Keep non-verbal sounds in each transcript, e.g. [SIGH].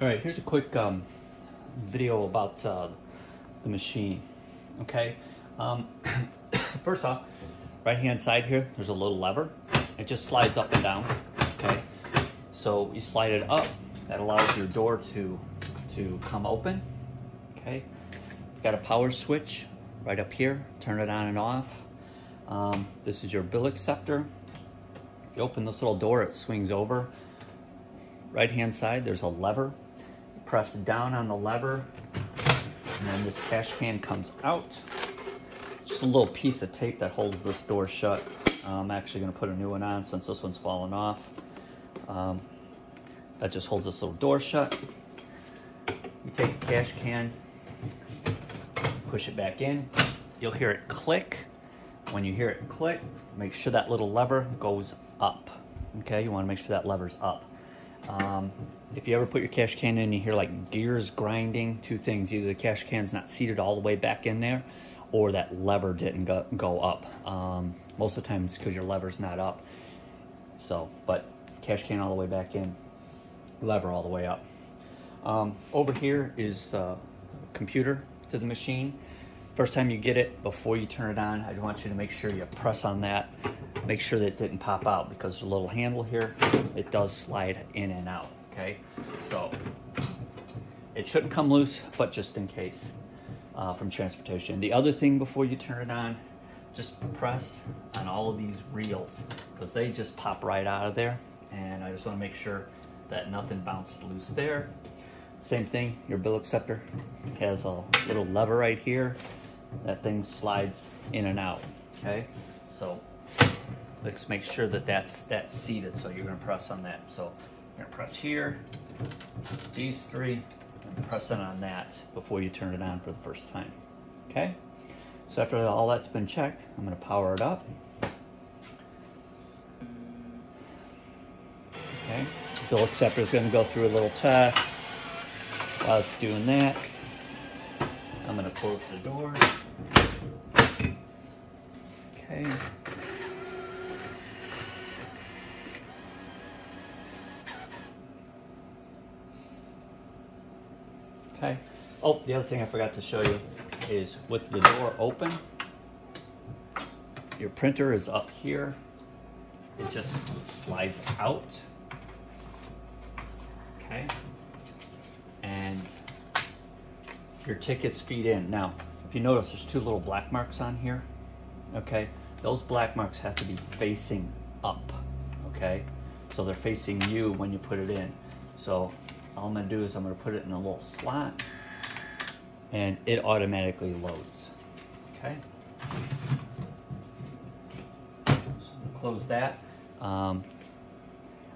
All right, here's a quick um, video about uh, the machine, okay? Um, [COUGHS] first off, right hand side here, there's a little lever. It just slides up and down, okay? So you slide it up, that allows your door to, to come open, okay? Got a power switch right up here, turn it on and off. Um, this is your bill acceptor. You open this little door, it swings over. Right hand side, there's a lever. Press down on the lever, and then this cash can comes out. Just a little piece of tape that holds this door shut. I'm actually gonna put a new one on since this one's fallen off. Um, that just holds this little door shut. You take the cash can, push it back in. You'll hear it click. When you hear it click, make sure that little lever goes up. Okay, you wanna make sure that lever's up. Um, if you ever put your cash can in, you hear like gears grinding, two things. Either the cash can's not seated all the way back in there, or that lever didn't go, go up. Um, most of the time it's because your lever's not up. So, but cash can all the way back in, lever all the way up. Um, over here is the computer to the machine. First time you get it, before you turn it on, I want you to make sure you press on that. Make sure that it didn't pop out because there's a little handle here. It does slide in and out, okay? So it shouldn't come loose, but just in case uh, from transportation. The other thing before you turn it on, just press on all of these reels because they just pop right out of there. And I just wanna make sure that nothing bounced loose there. Same thing, your bill acceptor has a little lever right here that thing slides in and out, okay? So let's make sure that that's, that's seated. So you're gonna press on that. So you're gonna press here, these three, and press in on that before you turn it on for the first time, okay? So after all that's been checked, I'm gonna power it up. Okay, bill acceptor is gonna go through a little test. While it's doing that, I'm gonna close the door. Okay. Okay. Oh, the other thing I forgot to show you is with the door open, your printer is up here. It just slides out. Okay. And your tickets feed in. Now, if you notice, there's two little black marks on here. Okay. Those black marks have to be facing up. Okay. So they're facing you when you put it in. So all I'm gonna do is I'm gonna put it in a little slot and it automatically loads. Okay. So close that. Um,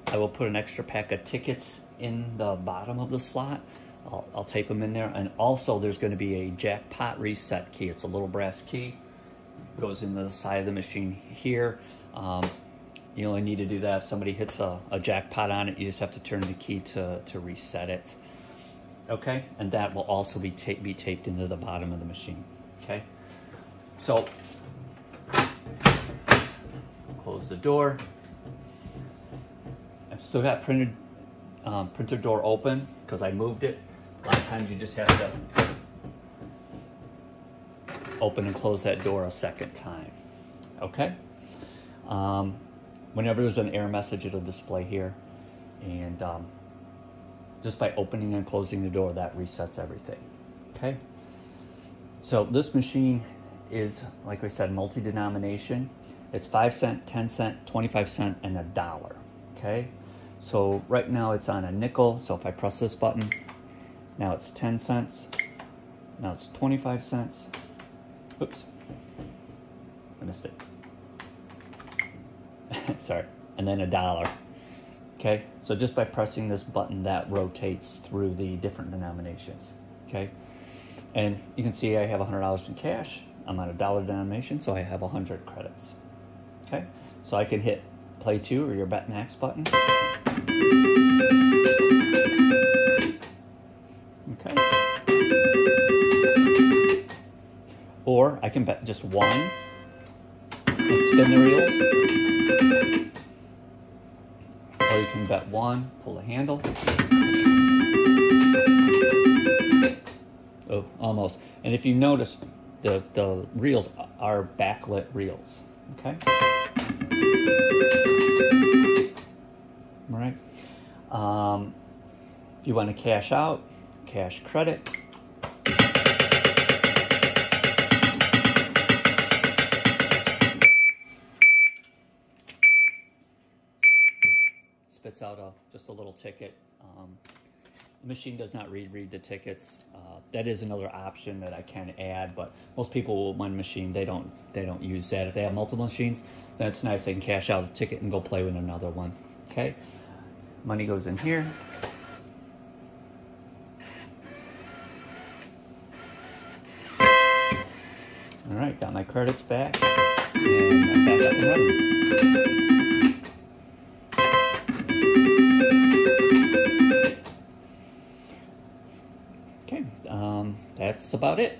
I will put an extra pack of tickets in the bottom of the slot. I'll, I'll tape them in there. And also there's gonna be a jackpot reset key. It's a little brass key. Goes in the side of the machine here. Um, you only need to do that if somebody hits a, a jackpot on it. You just have to turn the key to, to reset it. Okay, and that will also be, ta be taped into the bottom of the machine. Okay, so close the door. I've still got printed um, printer door open because I moved it. Lot of times you just have to open and close that door a second time. Okay. Um, whenever there's an error message, it'll display here. And um, just by opening and closing the door, that resets everything. Okay. So this machine is, like I said, multi-denomination. It's five cent, 10 cent, 25 cent, and a dollar. Okay. So right now it's on a nickel. So if I press this button, now it's 10 cents. Now it's 25 cents. Oops. I missed it. [LAUGHS] Sorry. And then a dollar. Okay. So just by pressing this button, that rotates through the different denominations. Okay. And you can see I have $100 in cash. I'm on a dollar denomination, so I have 100 credits. Okay. So I can hit play two or your bet max button. Okay. Or I can bet just one and spin the reels. Or you can bet one, pull the handle. Oh, almost. And if you notice, the, the reels are backlit reels, okay? All right. Um, if you want to cash out, cash credit. Spits out a, just a little ticket. Um, the machine does not read read the tickets. Uh, that is another option that I can add, but most people with one machine they don't they don't use that. If they have multiple machines, then it's nice they can cash out a ticket and go play with another one. Okay, money goes in here. All right, got my credits back, and I'm back up and running. Okay, um, that's about it.